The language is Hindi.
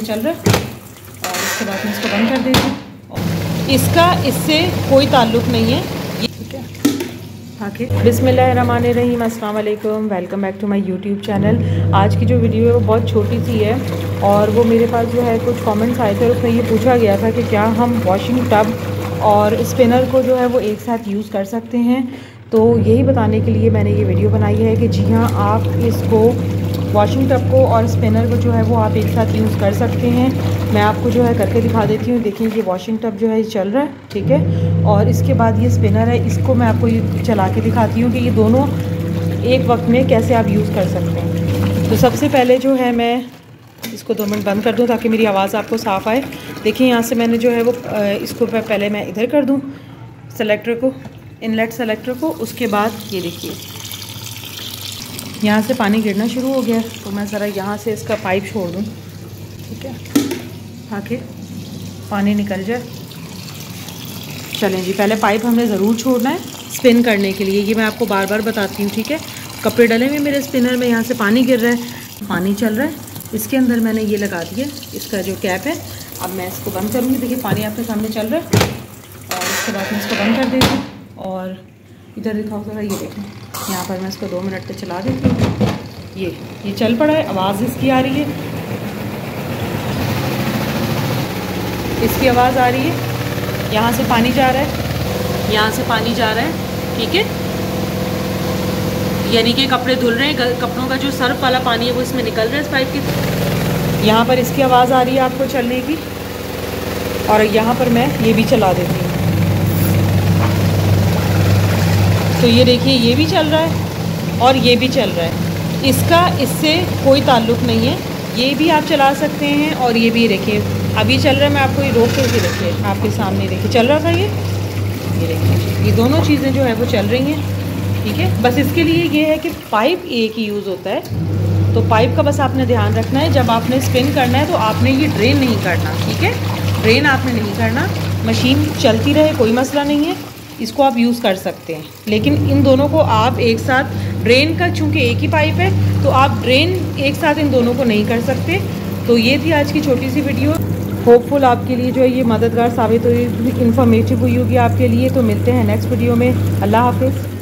सामने चल रहा है। और इसके बाद मैं इसको बंद कर हूँ। इसका इससे कोई ताल्लुक़ नहीं है। ठीक है। आके बिसमीम वालेकुम welcome back to my YouTube channel. आज की जो वीडियो है वो बहुत छोटी सी है और वो मेरे पास जो है कुछ कमेंट्स आए थे और उसमें ये पूछा गया था कि क्या हम वॉशिंग टब और स्पिनर को जो है वो एक साथ यूज़ कर सकते हैं। तो यही बताने के लिए मैंने ये वीडियो बनाई है कि जी हाँ आप इसको वॉशिंग टब को और स्पिनर को जो है वो आप एक साथ यूज़ कर सकते हैं। मैं आपको जो है करके दिखा देती हूँ। देखिए, ये वॉशिंग टब जो है ये चल रहा है, ठीक है? और इसके बाद ये स्पिनर है। इसको मैं आपको ये चला के दिखाती हूँ कि ये दोनों एक वक्त में कैसे आप यूज़ कर सकते हैं। तो सबसे पहले जो है मैं इसको दो मिनट बंद कर दूँ ताकि मेरी आवाज़ आपको साफ़ आए। देखिए, यहाँ से मैंने जो है वो इसको पहले मैं इधर कर दूँ सेलेक्टर को इनलेट सेलेक्टर को। उसके बाद ये देखिए यहाँ से पानी गिरना शुरू हो गया तो मैं ज़रा यहाँ से इसका पाइप छोड़ दूँ। ठीक है? ताकि पानी निकल जाए। चलें जी, पहले पाइप हमने ज़रूर छोड़ना है स्पिन करने के लिए। ये मैं आपको बार बार बताती हूँ, ठीक है? कपड़े डले हुए मेरे स्पिनर में, यहाँ से पानी गिर रहा है। पानी चल रहा है। इसके अंदर मैंने ये लगा दिया। इसका जो कैप है, अब मैं इसको बंद करूँगी। देखिए, पानी आपके सामने चल रहा है। और उसके बाद मैं इसको बंद कर देती हूँ। और इधर दिखाओ ज़रा, ये देखें। यहाँ पर मैं इसको दो मिनट तक चला देती हूँ। ये ये चल पड़ा है, आवाज़ इसकी आ रही है। इसकी आवाज़ आ रही है। यहाँ से पानी जा रहा है। यहाँ से पानी जा रहा है, ठीक है? यानी कि कपड़े धुल रहे हैं कपड़ों का जो सर्फ वाला पानी है वो इसमें निकल रहा है इस पाइप के यहाँ पर इसकी आवाज़ आ रही है आपको चलने की। और यहाँ पर मैं ये भी चला देती हूँ। तो ये देखिए, ये भी चल रहा है और ये भी चल रहा है। इसका इससे कोई ताल्लुक़ नहीं है। ये भी आप चला सकते हैं और ये भी देखिए, अभी चल रहा है, मैं आपको ये रोक के देखिए, आपके सामने देखिए, चल रहा था ये? ये देखिए, ये दोनों चीज़ें जो है, वो चल रही हैं, ठीक है? बस इसके लिए ये है कि पाइप एक ही यूज़ होता है तो पाइप का बस आपने ध्यान रखना है, जब आपने स्पिन करना है तो आपने ये ड्रेन नहीं करना, ठीक है? ड्रेन आपने नहीं करना, मशीन चलती रहे, कोई मसला नहीं है। इसको आप यूज़ कर सकते हैं। लेकिन इन दोनों को आप एक साथ ड्रेन का चूँकि एक ही पाइप है तो आप ड्रेन एक साथ इन दोनों को नहीं कर सकते। तो ये थी आज की छोटी सी वीडियो होपफुल आपके लिए जो है ये मददगार साबित हुई इन्फॉर्मेटिव हुई होगी आपके लिए। तो मिलते हैं नेक्स्ट वीडियो में। अल्लाह हाफिज़।